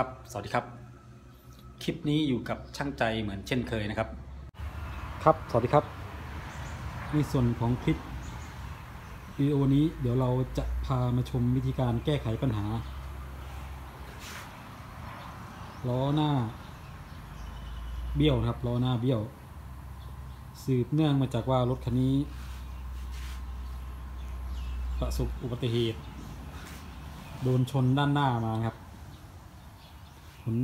ครับ สวัสดีครับ คลิปนี้อยู่กับช่างใจเหมือนเช่นเคยนะครับ ครับ สวัสดีครับ ในส่วนของคลิปวิดีโอนี้เดี๋ยวเราจะพามาชมวิธีการแก้ไขปัญหา ล้อหน้า เบี้ยวนะครับ ล้อหน้าเบี้ยว สืบเนื่องมาจากว่ารถคันนี้ ประสบอุบัติเหตุ โดนชนด้านหน้ามาครับ ผล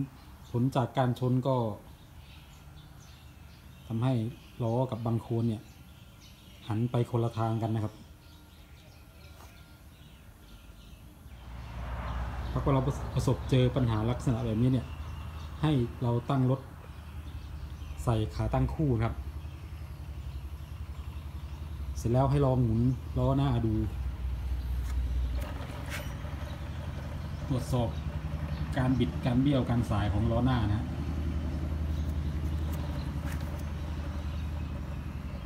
ผลจากการชนก็ทำให้ล้อกับบางโคนเนี่ย หันไปคนละทางกันนะครับเพราะว่าเราประสบเจอปัญหาลักษณะแบบนี้เนี่ย ให้เราตั้งรถใส่ขาตั้งคู่ครับ เสร็จแล้วให้ลองหมุนล้อหน้าดู ตรวจสอบ การบิดการเบี้ยวการสายของล้อหน้านะ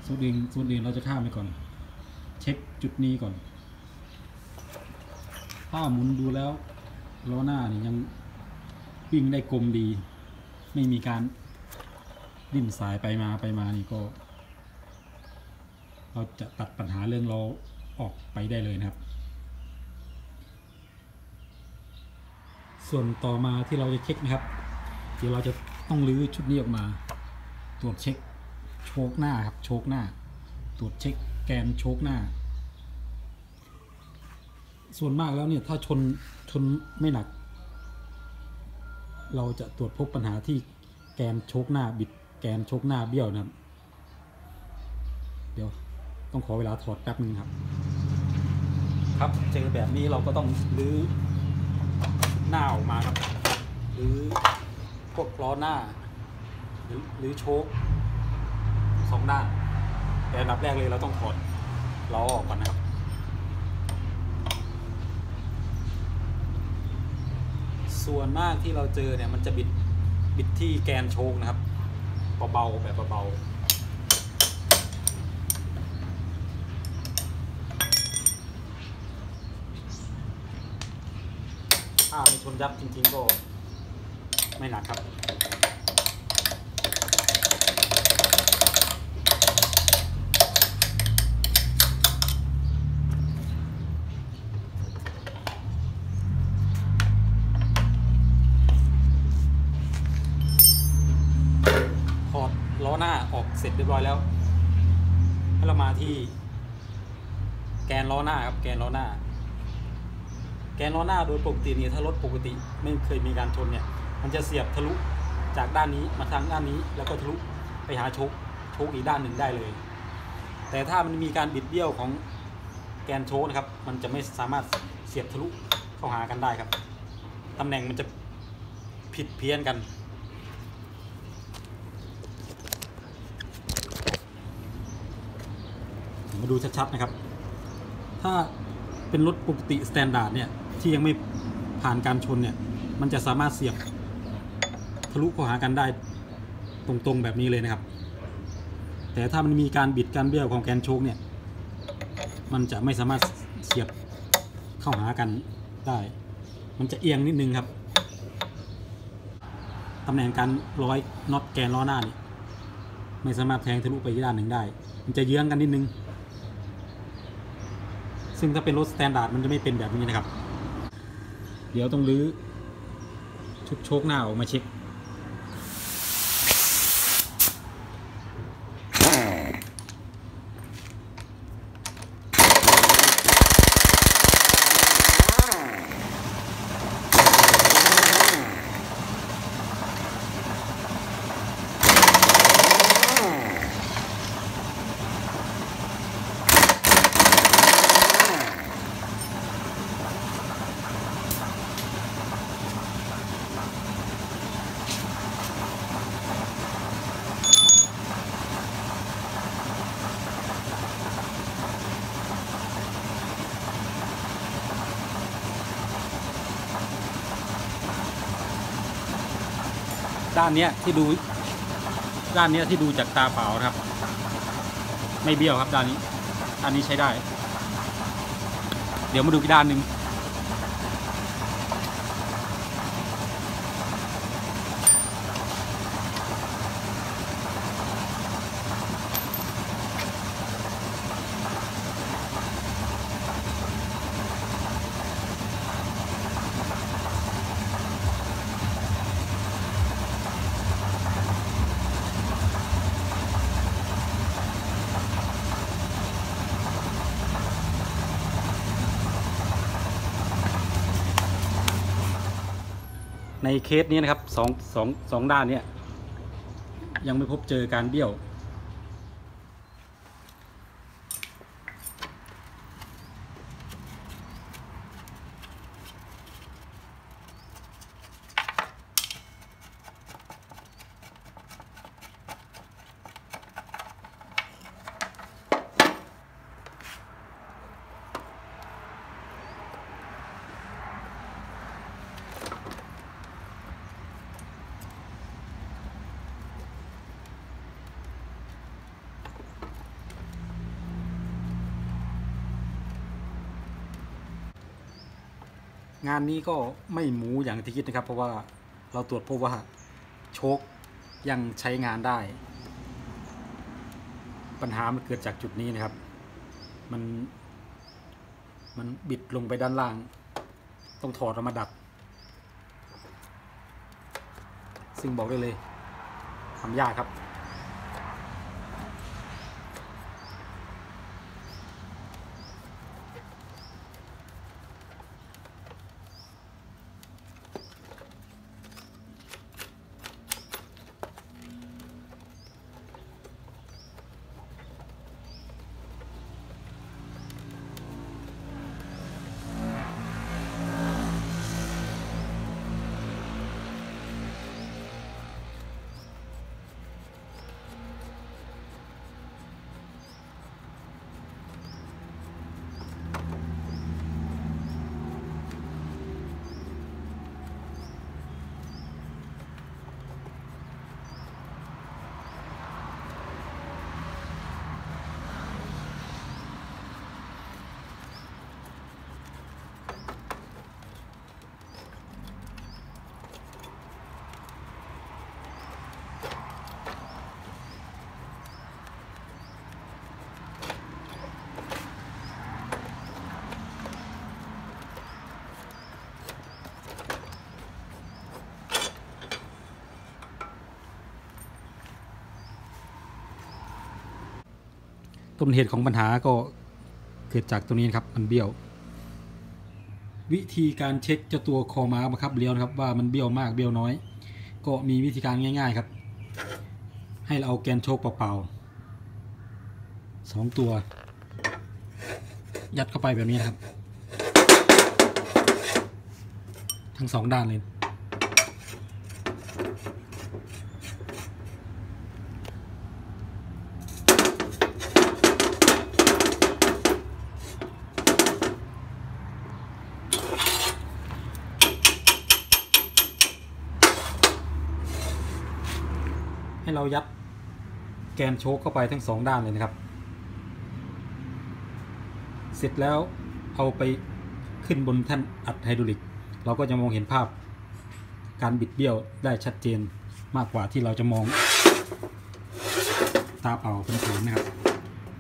ส่วนอื่นส่วนอื่นเราจะข้ามไปก่อน เช็คจุดนี้ก่อน ถ้าหมุนดูแล้วล้อหน้านี่ยังวิ่งได้กลมดี ไม่มีการดิ้นสายไปมาไปมานี่ก็ เราจะตัดปัญหาเรื่องล้อออกไปได้เลยนะครับ ส่วนต่อมาที่เราจะเช็คนะครับ เดี๋ยวเราจะต้องรื้อชุดนี้ออกมา ตรวจเช็คโชคหน้าครับโชคหน้า ตรวจเช็คแกนโชคหน้า ส่วนมากแล้วเนี่ยถ้าชนชนไม่หนัก เราจะตรวจพบปัญหาที่แกนโชคหน้าบิดแกนโชคหน้าเบี้ยวนะครับ เดี๋ยวต้องขอเวลาถอดแป๊บนึงครับ ครับเจอแบบนี้เราก็ต้องรื้อ หน้าออกมาครับ หรือพวกล้อหน้า หรือหรือโชคสองด้าน แต่อันดับแรกเลยเราต้องถอดล้อออกก่อนนะครับส่วนมากที่เราเจอเนี่ยมันจะบิดบิดที่แกนโชคนะครับเบาๆแบบเบาๆ ถ้าไม่ชนยับจริงๆก็ไม่หนักครับถอดล้อหน้าออกเสร็จเรียบร้อยแล้วให้เรามาที่แกนล้อหน้าครับ แกนล้อหน้า แกนล้อหน้าโดยปกติเนี่ยถ้ารถปกติไม่เคยมีการชนเนี่ยมันจะเสียบทะลุจากด้านนี้มาทางด้านนี้แล้วก็ทะลุไปหาชกชกอีกด้านหนึ่งได้เลย แต่ถ้ามันมีการบิดเบี้ยวของแกนโชกนะครับ มันจะไม่สามารถเสียบทะลุเข้าหากันได้ครับตำแหน่งมันจะผิดเพี้ยนกันมาดูชัดๆนะครับ ถ้าเป็นรถปกติ standard เนี่ย ที่ยังไม่ผ่านการชนเนี่ย มันจะสามารถเสียบทะลุเข้าหากันได้ตรงๆแบบนี้เลยนะครับ แต่ถ้ามันมีการบิดการเบี้ยวของแกนโช้คเนี่ย มันจะไม่สามารถเสียบเข้าหากันได้ มันจะเอียงนิดนึงครับตำแหน่งการร้อยน็อตแกนล้อหน้าเนี่ยไม่สามารถแทงทะลุไปอีกด้านหนึ่งได้ มันจะเยื้องกันนิดนึง ซึ่งถ้าเป็นรถ standard มันจะไม่เป็นแบบนี้นะครับ เดี๋ยวต้องรื้อชุดโช้คหน้าออกมาเช็ค ด้านเนี้ยที่ดู ด้านเนี้ยที่ดูจากตาเปล่านะครับ ไม่เบี้ยวครับด้านนี้ด้านนี้ใช้ได้ เดี๋ยวมาดูอีกด้านหนึ่ง ในเคสนี้นะครับสองสองสองด้านเนี่ยยังไม่พบเจอการเบี้ยว งานนี้ก็ไม่หมูอย่างที่คิดนะครับ เพราะว่าเราตรวจพบว่าโชคยังใช้งานได้ ปัญหามันเกิดจากจุดนี้นะครับ มัน มันบิดลงไปด้านล่าง ต้องถอดออกมาดัด ซึ่งบอกได้เลยทำยากครับ ต้นเหตุของปัญหาก็เกิดจากตรงนี้ครับมันเบี้ยว วิธีการเช็คเจ้าตัวคอม้าบังคับเลี้ยวนะครับว่ามันเบี้ยวมากเบี้ยวน้อย ก็มีวิธีการง่าย ๆครับ ให้เราเอาแกนโชคเปล่าๆสองตัว ยัดเข้าไปแบบนี้นะครับ ทั้งสองด้านเลย ให้เรายัดแกนโชคเข้าไปทั้งสองด้านเลยนะครับ เสร็จแล้วเอาไปขึ้นบนแท่นอัดไฮดรอลิก เราก็จะมองเห็นภาพการบิดเบี้ยวได้ชัดเจนมากกว่าที่เราจะมองตาเปล่าเผินๆนะครับ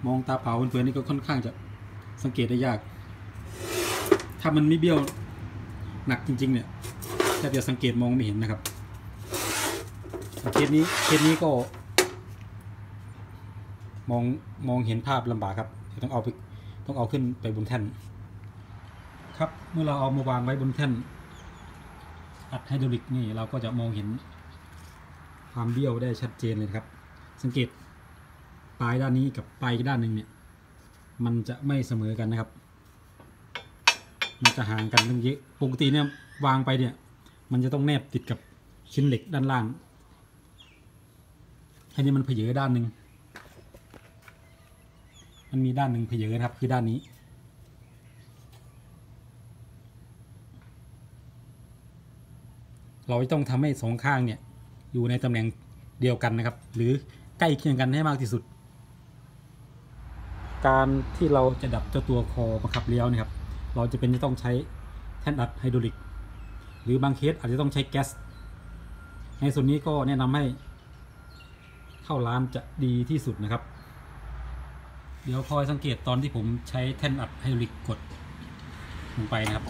มองตาเปล่าเผินๆนี่ก็ค่อนข้างจะสังเกตได้ยาก ถ้ามันไม่เบี้ยวหนักจริง ๆ เนี่ยแทบจะสังเกตมองไม่เห็นนะครับ เคสนี้เคสนี้ก็ มองมองเห็นภาพลำบากครับต้องเอาไปต้องเอาขึ้นไปบนแท่น ครับเมื่อเราเอามาวางไว้บนแท่นอัดไฮดรอลิกนี่เราก็จะมองเห็นความเบี้ยวได้ชัดเจนเลยครับ สังเกตปลายด้านนี้กับปลายด้านหนึ่งเนี่ยมันจะไม่เสมอกันนะครับ มันจะห่างกันตั้งเยอะปกติเนี่ยวางไปเนี่ย มันจะต้องแนบติดกับชิ้นเหล็กด้านล่าง อันนี้มันเพเยอด้านหนึ่งมันมีด้านหนึ่งเพเยอนะครับ คือด้านนี้ เราจะต้องทำให้สองข้างเนี่ย อยู่ในตำแหน่งเดียวกันนะครับ หรือใกล้เคียงกันให้มากที่สุด การที่เราจะดัดเจ้าตัวคอบังคับเลี้ยวนะครับ เราจำเป็นจะต้องใช้แท่นอัดไฮดรอลิก หรือบางเคสอาจจะต้องใช้แก๊สในส่วนนี้ก็แนะนำให้ เข้าร้านจะดีที่สุดนะครับ เดี๋ยวคอยสังเกตตอนที่ผมใช้แท่นอัดไฮดรอลิกกดลงไปนะครับ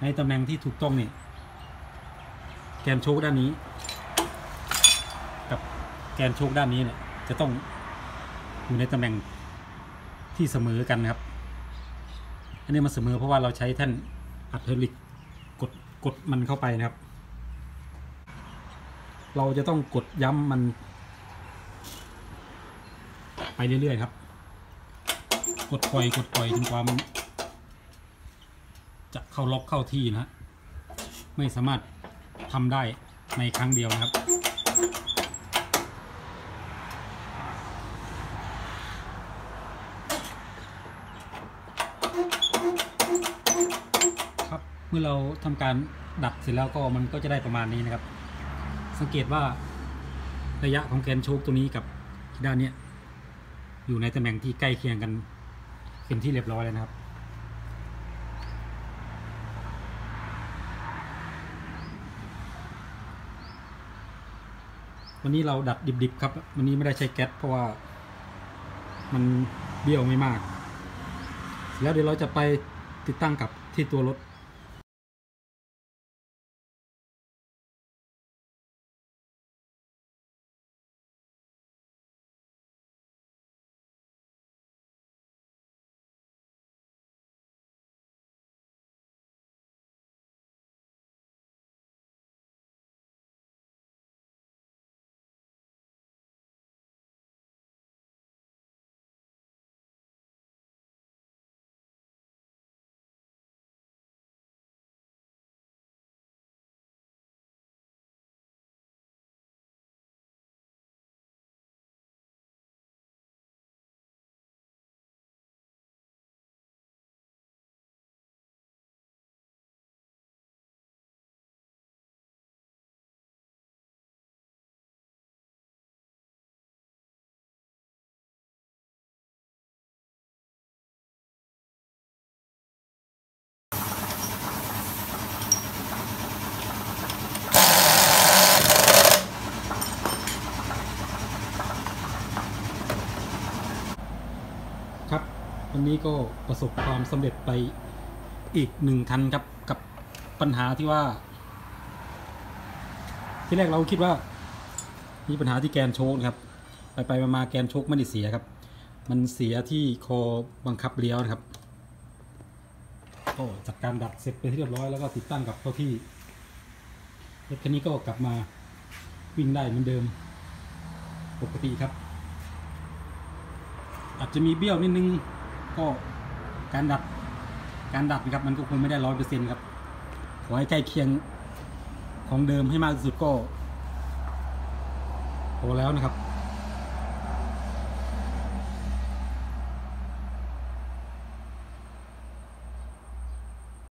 ในตำแหน่งที่ถูกต้องเนี่ยแกนโชคด้านนี้ กับแกนโชคด้านนี้เนี่ยจะต้องอยู่ในตำแหน่งที่เสมอกันนะครับ อันนี้มันเสมอเพราะว่าเราใช้แท่น อัดเทอลิกกดกดมันเข้าไปนะครับ เราจะต้องกดย้ำมัน ไปเรื่อยๆครับ กดปล่อยกดปล่อยจนกว่ามันจะเข้าล็อกเข้าที่นะฮะไม่สามารถทำได้ในครั้งเดียวนะครับ ครับเมื่อเราทำการดัดเสร็จแล้วก็มันก็จะได้ประมาณนี้นะครับ สังเกตว่าระยะของแกนโชคตัวนี้กับด้านนี้อยู่ในตำแหน่งที่ใกล้เคียงกันเป็นที่เรียบร้อยแล้วนะครับ วันนี้เราดัดดิบๆครับ วันนี้ไม่ได้ใช้แก๊สเพราะว่ามันเบี้ยวไม่มาก แล้วเดี๋ยวเราจะไปติดตั้งกับที่ตัวรถ ครับวันนี้ก็ประสบความสำเร็จไปอีกหนึ่งคันครับกับปัญหาที่ว่า ที่แรกเราคิดว่า มีปัญหาที่แกนโชคนะครับ ไปไปมามาแกนโชคไม่ได้เสียครับ มันเสียที่คอบังคับเลี้ยวนะครับก็จัดการดัดเสร็จไปที่เรียบร้อยแล้วก็ติดตั้งกับเข้าที่รถคันนี้ก็กลับมาวิ่งได้เหมือนเดิมปกติครับ อาจจะมีเบี้ยวนิดนึงก็การดัดการดัดนะครับมันก็คงไม่ได้ร้อยเปอร์เซ็นต์ครับ ขอให้ใกล้เคียงของเดิมให้มากที่สุดก็พอแล้วนะครับ